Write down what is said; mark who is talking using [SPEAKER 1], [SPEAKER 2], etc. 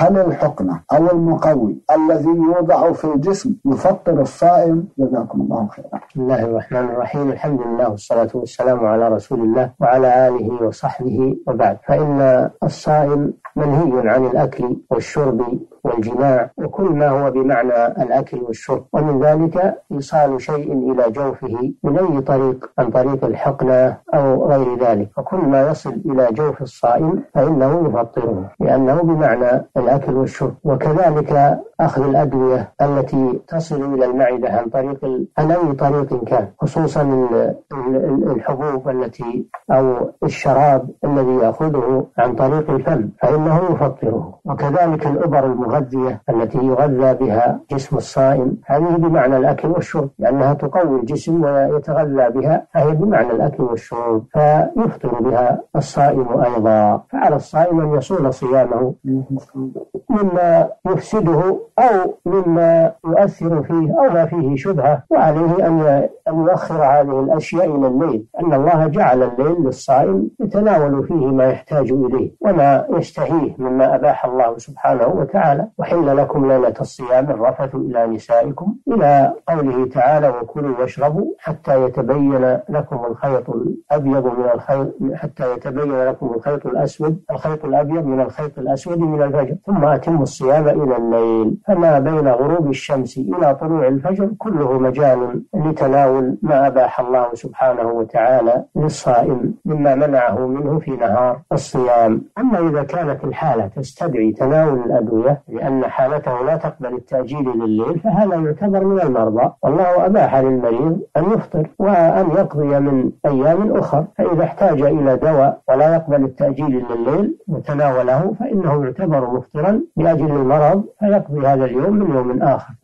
[SPEAKER 1] هل الحقنة أو المقوي الذي يوضع في الجسم يفطر الصائم؟ جزاكم الله خيرا.
[SPEAKER 2] الله الرحمن الرحيم. الحمد لله والصلاة والسلام على رسول الله وعلى آله وصحبه وبعد. فإن الصائم منهي عن الأكل والشرب والجماع وكل ما هو بمعنى الأكل والشرب. ومن ذلك إيصال شيء إلى جوفه من أي طريق عن طريق الحقنة أو غير ذلك. فكل ما يصل إلى جوف الصائم فإنه يفطره لأنه بمعنى الأكل والشرب. وكذلك أخذ الأدوية التي تصل إلى المعدة عن طريق عن أي طريق كان خصوصا الحبوب التي أو الشراب الذي يأخذه عن طريق الفم فإنه يفطره. وكذلك الإبر المغذية التي يغذى بها جسم الصائم هذه بمعنى الأكل والشرب لأنها تقوي الجسم ويتغذى بها فهي بمعنى الأكل والشرب فيفطر بها الصائم أيضا. فعلى الصائم أن يصون صيامه. مما يفسده أو مما يؤثر فيه أو ما فيه شبهة وعليه أن يؤخر هذه الأشياء إلى الليل أن الله جعل الليل للصائم يتناول فيه ما يحتاج إليه وما يشتهيه مما أباح الله سبحانه وتعالى. وحل لكم ليلة الصيام الرفث إلى نسائكم إلى قوله تعالى وكلوا واشربوا حتى يتبين لكم الخيط الأبيض من الخيط حتى يتبين لكم الخيط الأسود الخيط الأبيض من الخيط الأسود من الفجر. ثم أتموا الصيام إلى الليل. فما بين غروب الشمس إلى طلوع الفجر كله مجال لتناول ما أباح الله سبحانه وتعالى للصائم. مما منعه منه في نهار الصيام. أما إذا كانت الحالة تستدعي تناول الأدوية لأن حالته لا تقبل التأجيل لليل فهذا يعتبر من المرضى. والله أباح للمريض أن يفطر وأن يقضي من أيام أخر. فإذا احتاج إلى دواء ولا يقبل التأجيل لليل وتناوله فإنه يعتبر مفطرا لأجل المرض فيقضي هذا اليوم من يوم آخر.